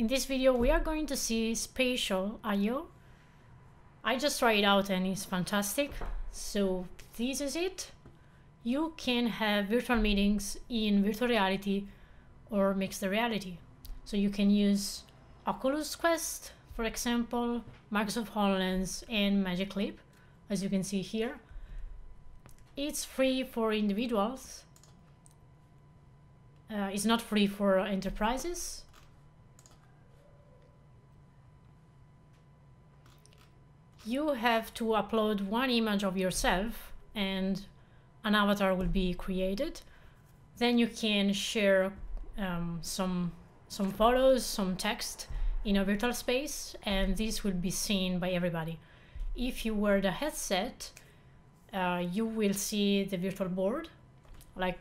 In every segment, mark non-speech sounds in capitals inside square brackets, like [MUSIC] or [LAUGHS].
in this video we are going to see spatial I.O. I just tried it out and it's fantastic. So this is it. You can have virtual meetings in virtual reality or mixed reality. So you can use Oculus Quest, for example, Microsoft HoloLens and Magic Leap, as you can see here. It's free for individuals. Uh, it's not free for enterprises. You have to upload one image of yourself and an avatar will be created. Then you can share um, some some photos, some text in a virtual space, and this will be seen by everybody. If you wear the headset, uh, you will see the virtual board, like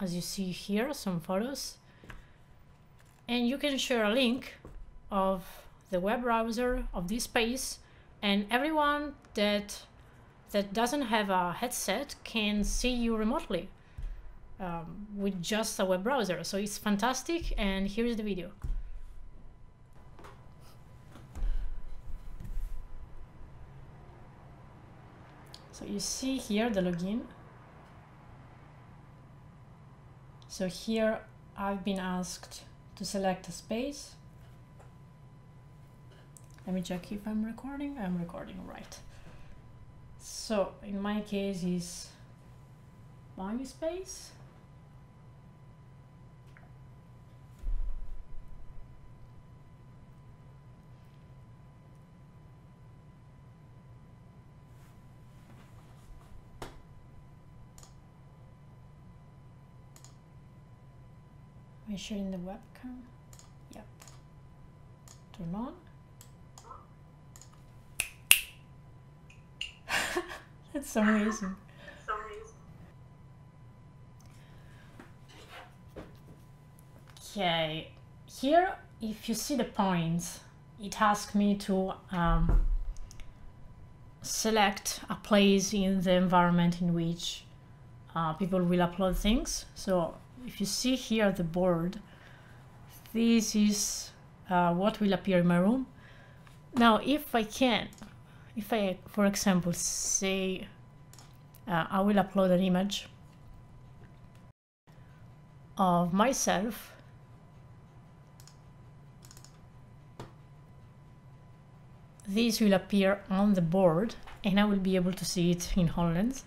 as you see here, some photos. And you can share a link of the web browser of this space, and everyone that that doesn't have a headset can see you remotely um, with just a web browser. So it's fantastic, and here's the video. So you see here the login. So here I've been asked to select a space. Let me check if I'm recording. I'm recording right. So in my case is buying space. Am I sharing the webcam? Yep. Turn on. That's amazing. Okay, here if you see the points, it asks me to um, select a place in the environment in which uh, people will upload things. So if you see here the board, this is uh, what will appear in my room. Now, if I can, if I, for example, say uh, I will upload an image of myself this will appear on the board and I will be able to see it in HoloLens.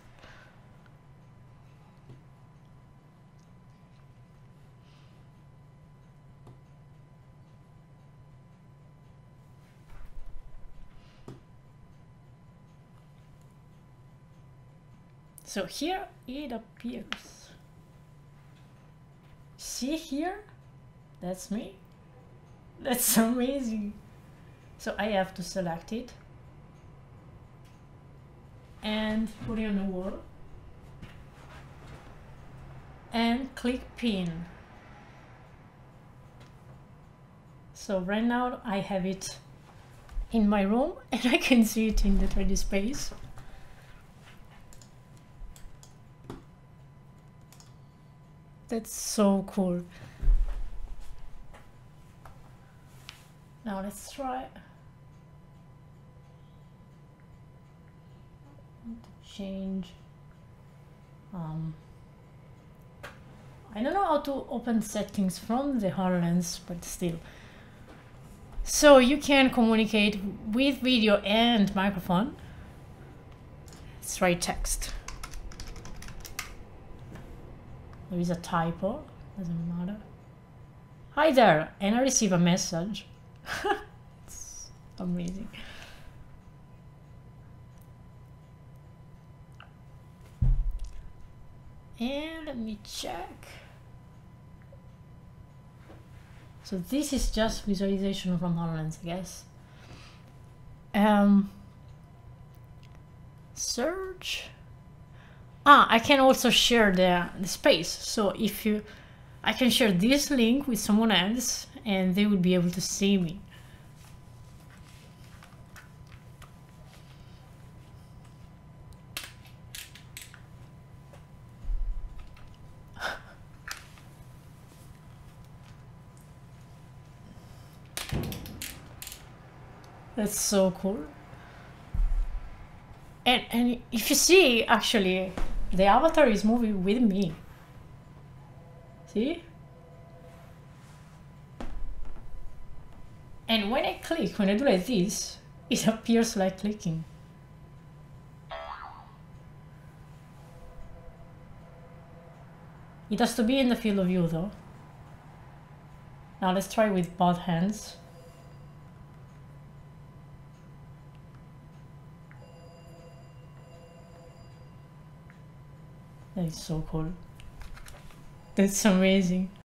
So here it appears. See here? That's me. That's [LAUGHS] amazing. So I have to select it and put it on the wall and click pin. So right now I have it in my room [LAUGHS] and I can see it in the 3D space. That's so cool. Now let's try change um, I don't know how to open settings from the HoloLens but still. So you can communicate with video and microphone. Let's write text there is a typo. Doesn't matter. Hi there and I receive a message. [LAUGHS] It's amazing. And let me check. So this is just visualization from HoloLens I guess. Um, search ah I can also share the, the space so if you I can share this link with someone else and they will be able to see me [LAUGHS] That's so cool. And and if you see actually the avatar is moving with me. See? And when I click, when I do like this, it [LAUGHS] appears like clicking. It has to be in the field of view though. Now let's try with both hands. That is so cool. That's amazing.